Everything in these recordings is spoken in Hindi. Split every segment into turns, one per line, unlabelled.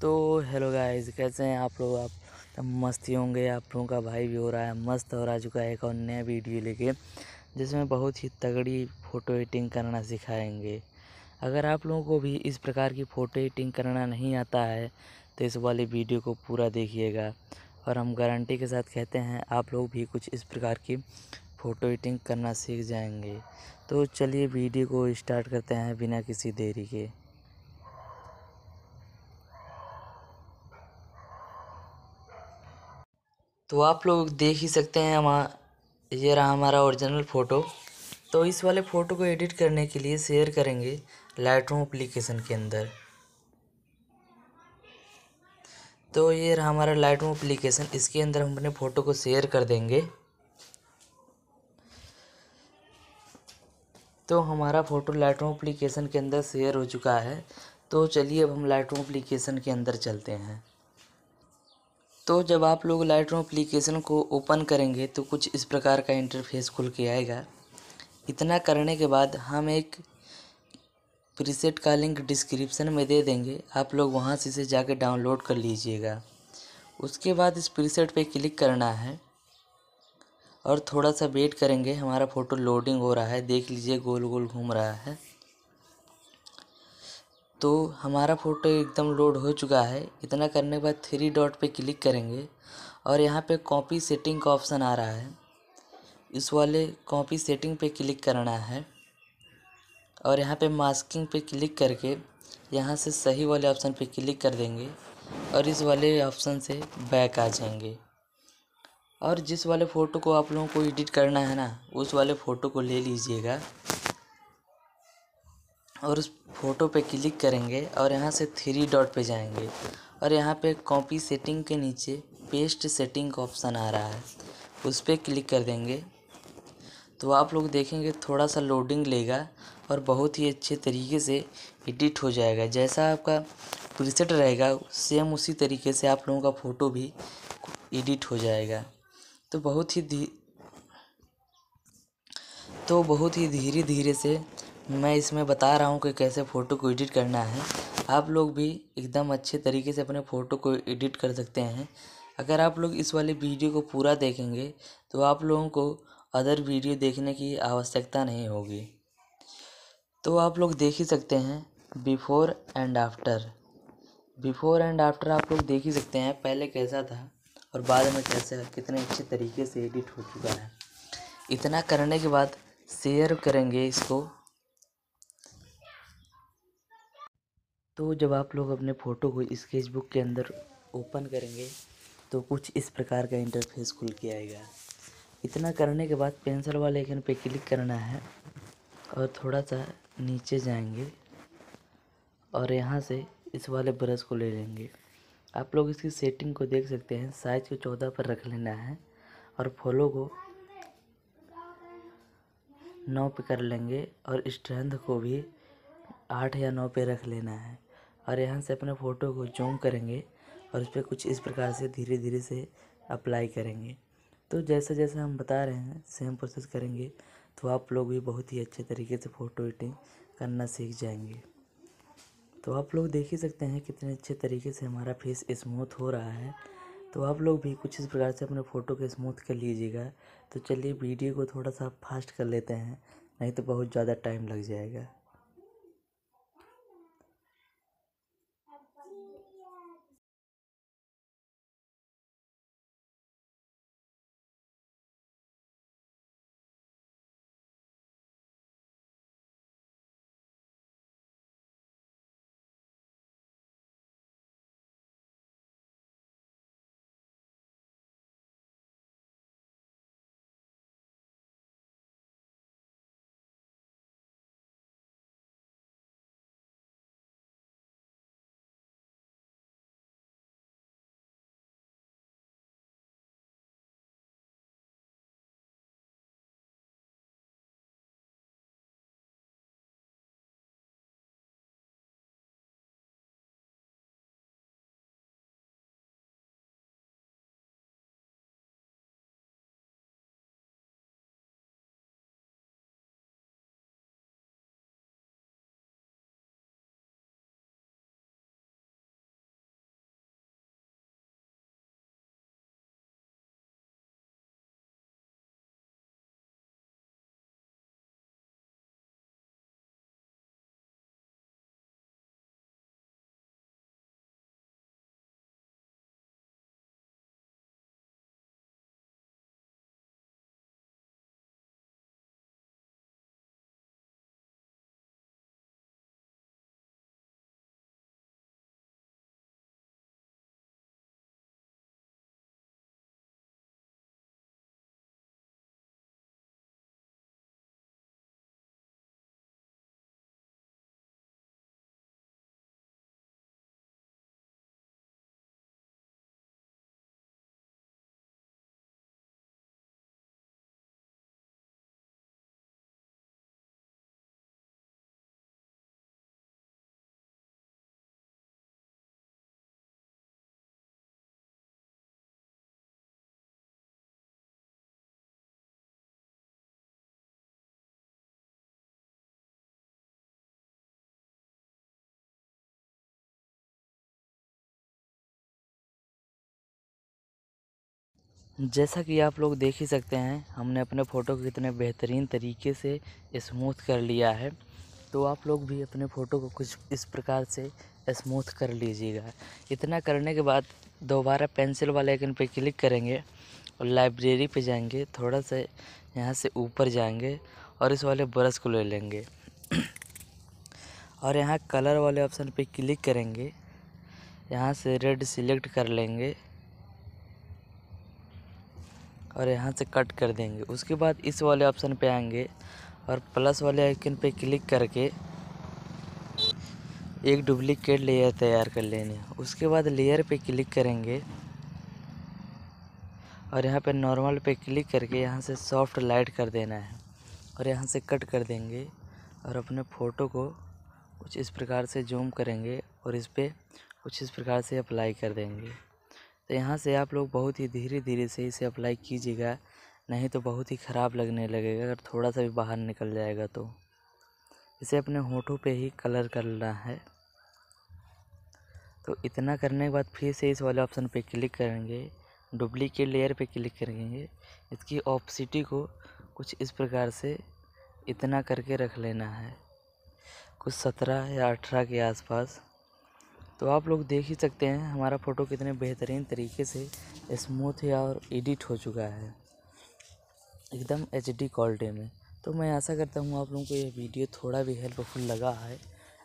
तो हेलो गाइस, कैसे हैं आप लोग? आप तब मस्ती होंगे, आप लोगों का भाई भी हो रहा है, मस्त और आ चुका है एक और नया वीडियो लेके, जिसमें बहुत ही तगड़ी फ़ोटो एडिटिंग करना सिखाएँगे। अगर आप लोगों को भी इस प्रकार की फ़ोटो एडिटिंग करना नहीं आता है तो इस वाले वीडियो को पूरा देखिएगा। और हम गारंटी के साथ कहते हैं, आप लोग भी कुछ इस प्रकार की फ़ोटो एडिटिंग करना सीख जाएँगे। तो चलिए वीडियो को स्टार्ट करते हैं बिना किसी देरी के। तो आप लोग देख ही सकते हैं हमारा ये रहा हमारा ओरिजिनल फ़ोटो तो इस वाले फ़ोटो को एडिट करने के लिए शेयर करेंगे लाइट रूम अप्लीकेशन के अंदर। तो ये रहा हमारा लाइट रूम अप्लीकेशन इसके अंदर हम अपने फ़ोटो को शेयर कर देंगे। तो हमारा फ़ोटो लाइट रूम अप्लीकेशन के अंदर शेयर हो चुका है। तो चलिए अब हम लाइट रूम अप्लीकेशन के अंदर चलते हैं। तो जब आप लोग लाइट रूम अप्लीकेशन को ओपन करेंगे तो कुछ इस प्रकार का इंटरफेस खुल के आएगा। इतना करने के बाद हम एक प्रीसेट का लिंक डिस्क्रिप्शन में दे देंगे। आप लोग वहाँ से इसे जाके डाउनलोड कर लीजिएगा। उसके बाद इस प्रीसेट पे क्लिक करना है और थोड़ा सा वेट करेंगे। हमारा फ़ोटो लोडिंग हो रहा है। देख लीजिए गोल गोल घूम रहा है। तो हमारा फ़ोटो एकदम लोड हो चुका है। इतना करने के बाद थ्री डॉट पे क्लिक करेंगे और यहाँ पे कॉपी सेटिंग का ऑप्शन आ रहा है। इस वाले कॉपी सेटिंग पे क्लिक करना है और यहाँ पे मास्किंग पे क्लिक करके यहाँ से सही वाले ऑप्शन पे क्लिक कर देंगे और इस वाले ऑप्शन से बैक आ जाएँगे। और जिस वाले फ़ोटो को आप लोगों को एडिट करना है ना, उस वाले फ़ोटो को ले लीजिएगा। और उस फ़ोटो पे क्लिक करेंगे और यहाँ से थ्री डॉट पे जाएँगे। और यहाँ पे कॉपी सेटिंग के नीचे पेस्ट सेटिंग का ऑप्शन आ रहा है। उस पर क्लिक कर देंगे। तो आप लोग देखेंगे थोड़ा सा लोडिंग लेगा और बहुत ही अच्छे तरीके से एडिट हो जाएगा। जैसा आपका प्रीसेट रहेगा सेम उसी तरीके से आप लोगों का फ़ोटो भी एडिट हो जाएगा। तो बहुत ही धी तो बहुत ही धीरे धीरे से मैं इसमें बता रहा हूँ कि कैसे फ़ोटो को एडिट करना है। आप लोग भी एकदम अच्छे तरीके से अपने फ़ोटो को एडिट कर सकते हैं। अगर आप लोग इस वाले वीडियो को पूरा देखेंगे तो आप लोगों को अदर वीडियो देखने की आवश्यकता नहीं होगी। तो आप लोग देख ही सकते हैं, before and after. Before and after आप लोग देख ही सकते हैं, पहले कैसा था और बाद में कैसे, कितने अच्छे तरीके से एडिट हो चुका है। इतना करने के बाद शेयर करेंगे इसको। तो जब आप लोग अपने फ़ोटो को स्केच बुक के अंदर ओपन करेंगे तो कुछ इस प्रकार का इंटरफेस खुल के आएगा। इतना करने के बाद पेंसिल वाले आइकन पे क्लिक करना है और थोड़ा सा नीचे जाएँगे और यहाँ से इस वाले ब्रश को ले लेंगे। आप लोग इसकी सेटिंग को देख सकते हैं साइज़ को चौदह पर रख लेना है और फॉलो को नौ पे कर लेंगे और स्ट्रेंथ को भी आठ या नौ पे रख लेना है। और यहाँ से अपने फ़ोटो को जूम करेंगे और उस पर कुछ इस प्रकार से धीरे धीरे से अप्लाई करेंगे। तो जैसे जैसे हम बता रहे हैं सेम प्रोसेस करेंगे तो आप लोग भी बहुत ही अच्छे तरीके से फ़ोटो एडिटिंग करना सीख जाएँगे। तो आप लोग देख ही सकते हैं कितने अच्छे तरीके से हमारा फेस स्मूथ हो रहा है। तो आप लोग भी कुछ इस प्रकार से अपने फ़ोटो को स्मूथ कर लीजिएगा। तो चलिए वीडियो को थोड़ा सा फास्ट कर लेते हैं, नहीं तो बहुत ज़्यादा टाइम लग जाएगा। जैसा कि आप लोग देख ही सकते हैं, हमने अपने फ़ोटो को कितने बेहतरीन तरीके से स्मूथ कर लिया है। तो आप लोग भी अपने फ़ोटो को कुछ इस प्रकार से स्मूथ कर लीजिएगा। इतना करने के बाद दोबारा पेंसिल वाले आइकन पर क्लिक करेंगे और लाइब्रेरी पे जाएँगे, थोड़ा सा यहाँ से ऊपर जाएँगे और इस वाले ब्रश को ले लेंगे। और यहाँ कलर वाले ऑप्शन पे क्लिक करेंगे, यहाँ से रेड सिलेक्ट कर लेंगे। और यहाँ से कट कर देंगे। उसके बाद इस वाले ऑप्शन पे आएँगे और प्लस वाले आइकन पे क्लिक करके एक डुप्लीकेट लेयर तैयार कर लेनी है। उसके बाद लेयर पे क्लिक करेंगे और यहाँ पे नॉर्मल पे क्लिक करके यहाँ से सॉफ्ट लाइट कर देना है और यहाँ से कट कर देंगे और अपने फ़ोटो को कुछ इस प्रकार से जूम करेंगे और इस पर कुछ इस प्रकार से अप्लाई कर देंगे। तो यहाँ से आप लोग बहुत ही धीरे धीरे से इसे अप्लाई कीजिएगा, नहीं तो बहुत ही ख़राब लगने लगेगा, अगर थोड़ा सा भी बाहर निकल जाएगा तो। इसे अपने होठों पे ही कलर करना है। तो इतना करने के बाद फिर से इस वाले ऑप्शन पे क्लिक करेंगे डुप्लीकेट लेयर पे क्लिक करेंगे। इसकी ऑपसिटी को कुछ इस प्रकार से इतना करके रख लेना है। कुछ सत्रह या अठारह के आसपास। तो आप लोग देख ही सकते हैं हमारा फ़ोटो कितने बेहतरीन तरीके से स्मूथ या और एडिट हो चुका है। एकदम एच डी क्वालिटी में। तो मैं आशा करता हूँ आप लोगों को यह वीडियो थोड़ा भी हेल्पफुल लगा है।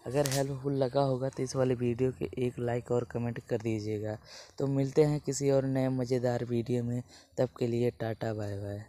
अगर हेल्पफुल लगा होगा तो इस वाले वीडियो के एक लाइक और कमेंट कर दीजिएगा। तो मिलते हैं किसी और नए मज़ेदार वीडियो में। तब के लिए टाटा बाय बाय